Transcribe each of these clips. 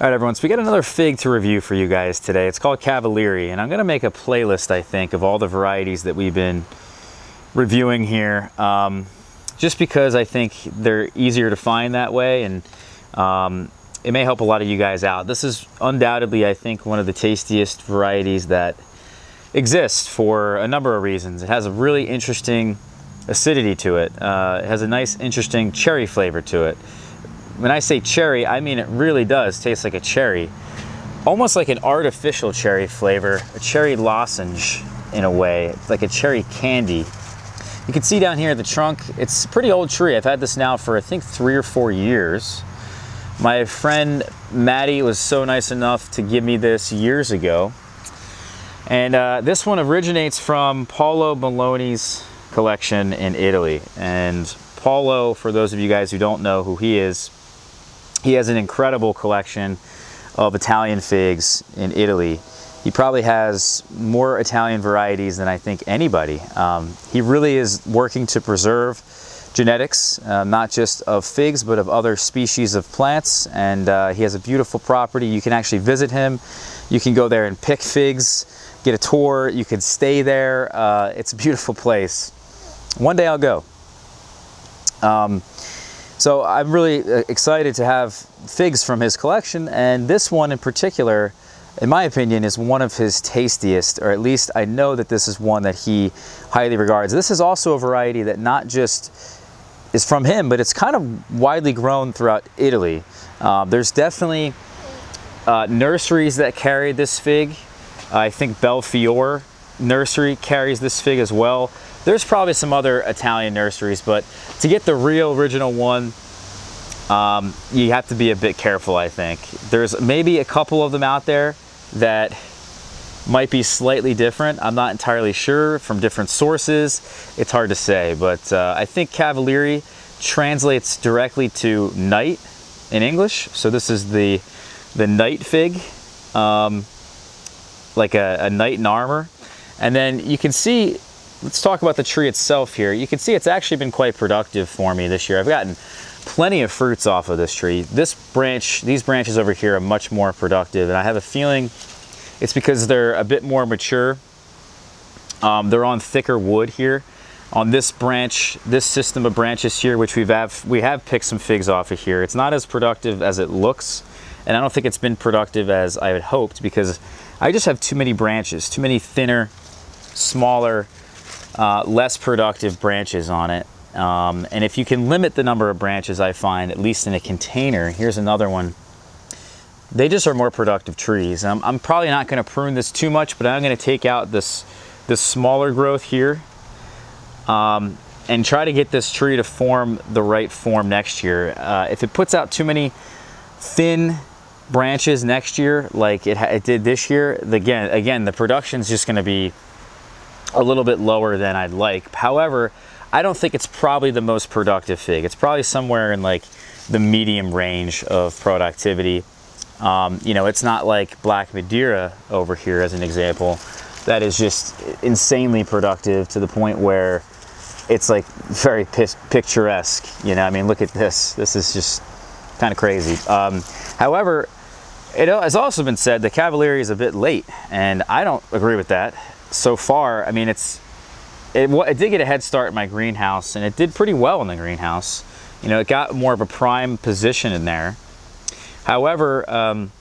All right, everyone, so we got another fig to review for you guys today. It's called Cavaliere, and I'm gonna make a playlist, I think, of all the varieties that we've been reviewing here, um, just because I think they're easier to find that way, and um, it may help a lot of you guys out. This is undoubtedly, I think, one of the tastiest varieties that exist for a number of reasons. It has a really interesting acidity to it. Uh, it has a nice, interesting cherry flavor to it when I say cherry, I mean it really does taste like a cherry. Almost like an artificial cherry flavor, a cherry lozenge in a way, it's like a cherry candy. You can see down here the trunk, it's a pretty old tree. I've had this now for I think three or four years. My friend Maddie was so nice enough to give me this years ago. And uh, this one originates from Paolo Belloni's collection in Italy. And Paolo, for those of you guys who don't know who he is, he has an incredible collection of Italian figs in Italy. He probably has more Italian varieties than I think anybody. Um, he really is working to preserve genetics, uh, not just of figs, but of other species of plants. And uh, he has a beautiful property. You can actually visit him. You can go there and pick figs, get a tour. You can stay there. Uh, it's a beautiful place. One day I'll go. Um, so I'm really uh, excited to have figs from his collection and this one in particular, in my opinion, is one of his tastiest, or at least I know that this is one that he highly regards. This is also a variety that not just is from him, but it's kind of widely grown throughout Italy. Uh, there's definitely uh, nurseries that carry this fig. I think Belfiore nursery carries this fig as well. There's probably some other Italian nurseries, but to get the real original one, um, you have to be a bit careful, I think. There's maybe a couple of them out there that might be slightly different. I'm not entirely sure from different sources. It's hard to say, but uh, I think Cavaliere translates directly to knight in English. So this is the, the knight fig, um, like a, a knight in armor. And then you can see let's talk about the tree itself here. You can see it's actually been quite productive for me this year. I've gotten plenty of fruits off of this tree. This branch, these branches over here are much more productive and I have a feeling it's because they're a bit more mature. Um, they're on thicker wood here. On this branch, this system of branches here, which we've have, we have picked some figs off of here. It's not as productive as it looks and I don't think it's been productive as I had hoped because I just have too many branches, too many thinner, smaller, uh, less productive branches on it. Um, and if you can limit the number of branches I find, at least in a container, here's another one. They just are more productive trees. I'm, I'm probably not gonna prune this too much, but I'm gonna take out this, this smaller growth here um, and try to get this tree to form the right form next year. Uh, if it puts out too many thin branches next year, like it, it did this year, again, again, the production is just gonna be a little bit lower than I'd like. However, I don't think it's probably the most productive fig. It's probably somewhere in like the medium range of productivity. Um, you know, it's not like Black Madeira over here as an example that is just insanely productive to the point where it's like very picturesque. You know, I mean, look at this. This is just kind of crazy. Um, however, it has also been said the Cavaliere is a bit late, and I don't agree with that so far, I mean, it's it, it did get a head start in my greenhouse, and it did pretty well in the greenhouse. You know, it got more of a prime position in there. However, um,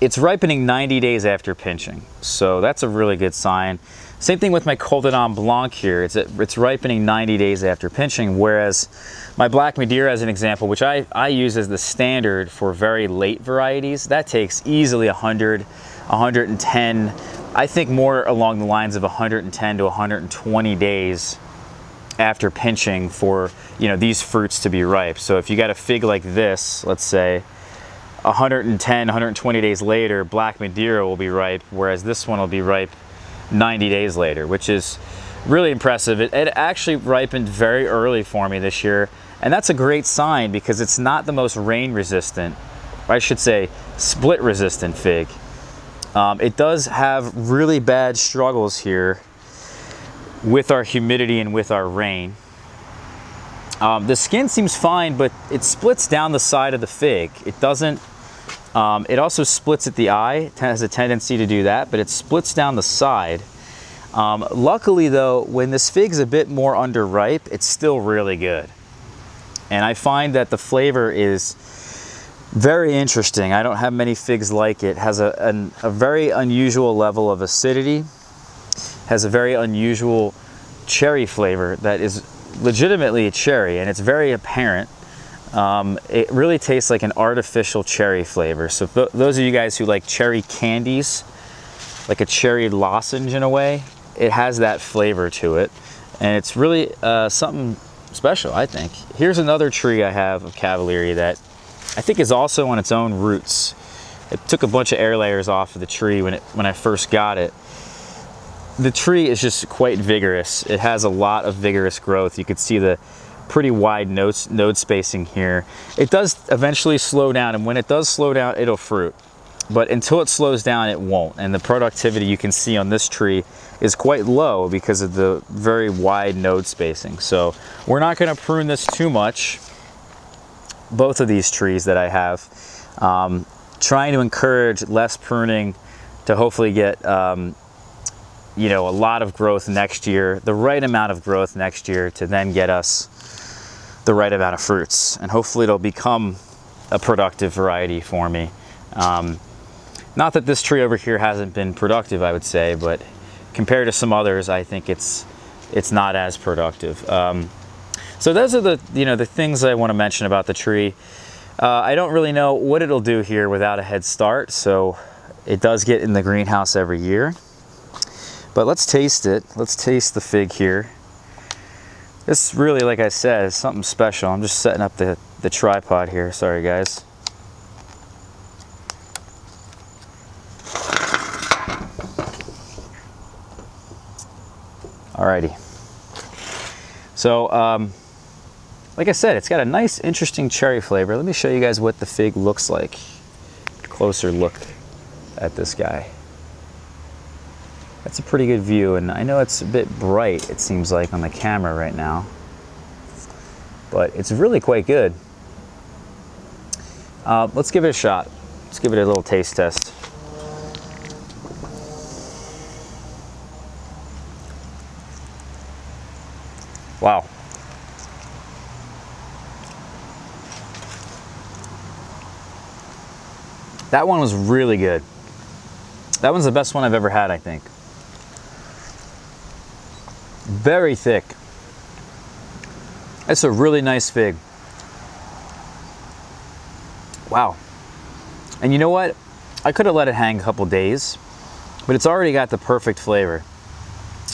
it's ripening 90 days after pinching, so that's a really good sign. Same thing with my Col de Dame Blanc here. It's, it's ripening 90 days after pinching, whereas my Black Madeira, as an example, which I, I use as the standard for very late varieties, that takes easily 100, 110, I think more along the lines of 110 to 120 days after pinching for you know these fruits to be ripe. So if you got a fig like this, let's say 110, 120 days later, Black Madeira will be ripe, whereas this one will be ripe 90 days later, which is really impressive. It, it actually ripened very early for me this year, and that's a great sign because it's not the most rain resistant, I should say split resistant fig. Um, it does have really bad struggles here with our humidity and with our rain. Um, the skin seems fine, but it splits down the side of the fig. It doesn't Um, it also splits at the eye, it has a tendency to do that, but it splits down the side. Um, luckily though, when this fig's a bit more underripe, it's still really good. And I find that the flavor is very interesting. I don't have many figs like it. Has a, an, a very unusual level of acidity, has a very unusual cherry flavor that is legitimately a cherry and it's very apparent. Um, it really tastes like an artificial cherry flavor. So th those of you guys who like cherry candies, like a cherry lozenge in a way, it has that flavor to it. And it's really uh, something special, I think. Here's another tree I have of Cavaliere that I think is also on its own roots. It took a bunch of air layers off of the tree when, it, when I first got it. The tree is just quite vigorous. It has a lot of vigorous growth. You could see the pretty wide node, node spacing here. It does eventually slow down, and when it does slow down, it'll fruit. But until it slows down, it won't. And the productivity you can see on this tree is quite low because of the very wide node spacing. So we're not gonna prune this too much, both of these trees that I have. Um, trying to encourage less pruning to hopefully get um, you know, a lot of growth next year, the right amount of growth next year to then get us the right amount of fruits. And hopefully it'll become a productive variety for me. Um, not that this tree over here hasn't been productive, I would say, but compared to some others, I think it's it's not as productive. Um, so those are the you know the things I want to mention about the tree. Uh, I don't really know what it'll do here without a head start, so it does get in the greenhouse every year. But let's taste it. Let's taste the fig here. This really, like I said, is something special. I'm just setting up the, the tripod here. Sorry, guys. Alrighty. So, um, like I said, it's got a nice, interesting cherry flavor. Let me show you guys what the fig looks like. Closer look at this guy. That's a pretty good view, and I know it's a bit bright, it seems like, on the camera right now. But it's really quite good. Uh, let's give it a shot. Let's give it a little taste test. Wow. That one was really good. That one's the best one I've ever had, I think. Very thick. It's a really nice fig. Wow. And you know what? I could have let it hang a couple days, but it's already got the perfect flavor.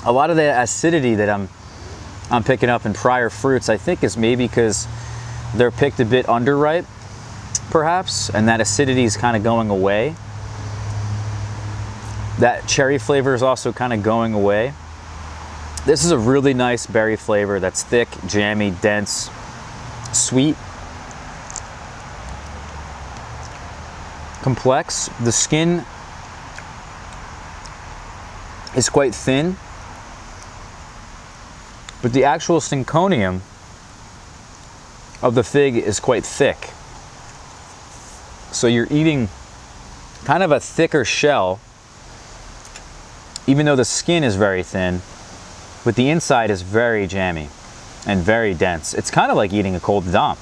A lot of the acidity that I'm I'm picking up in prior fruits, I think is maybe because they're picked a bit underripe, perhaps, and that acidity is kind of going away. That cherry flavor is also kind of going away. This is a really nice berry flavor that's thick, jammy, dense, sweet, complex. The skin is quite thin but the actual syconium of the fig is quite thick. So you're eating kind of a thicker shell, even though the skin is very thin, but the inside is very jammy and very dense. It's kind of like eating a Col de Dame.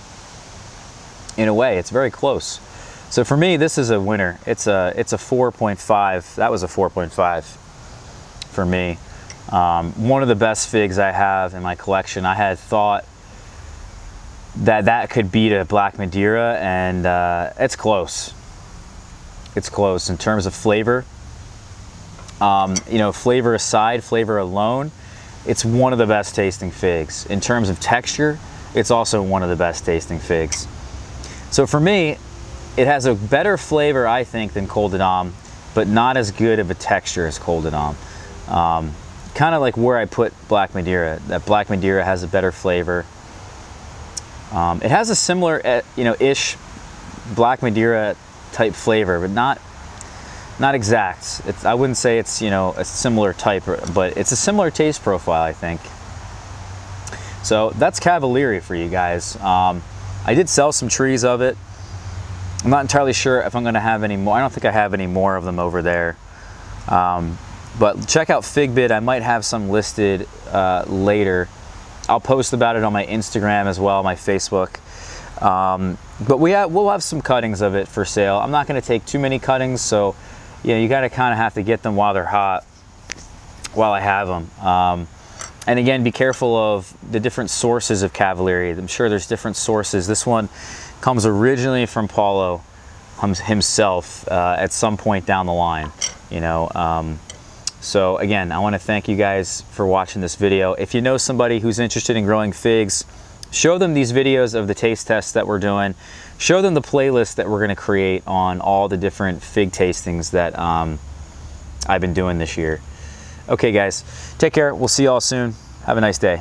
In a way, it's very close. So for me, this is a winner. It's a, it's a 4.5. That was a 4.5 for me. Um, one of the best figs I have in my collection. I had thought that that could beat a Black Madeira, and uh, it's close. It's close in terms of flavor. Um, you know, flavor aside, flavor alone, it's one of the best tasting figs. In terms of texture, it's also one of the best tasting figs. So for me, it has a better flavor, I think, than Col de Dame, but not as good of a texture as Col de Dame. Um, kind of like where I put Black Madeira. That Black Madeira has a better flavor. Um, it has a similar, eh, you know, ish Black Madeira type flavor, but not not exact. It's, I wouldn't say it's you know a similar type, but it's a similar taste profile, I think. So that's Cavaliere for you guys. Um, I did sell some trees of it. I'm not entirely sure if I'm going to have any more. I don't think I have any more of them over there. Um, but check out Figbid. I might have some listed uh, later. I'll post about it on my Instagram as well, my Facebook. Um, but we have, we'll have some cuttings of it for sale. I'm not going to take too many cuttings, so you know, you got to kind of have to get them while they're hot, while I have them. Um, and again, be careful of the different sources of Cavaliere. I'm sure there's different sources. This one comes originally from Paolo himself uh, at some point down the line, you know. Um, so again, I want to thank you guys for watching this video. If you know somebody who's interested in growing figs, show them these videos of the taste tests that we're doing. Show them the playlist that we're going to create on all the different fig tastings that um, I've been doing this year. Okay, guys, take care. We'll see you all soon. Have a nice day.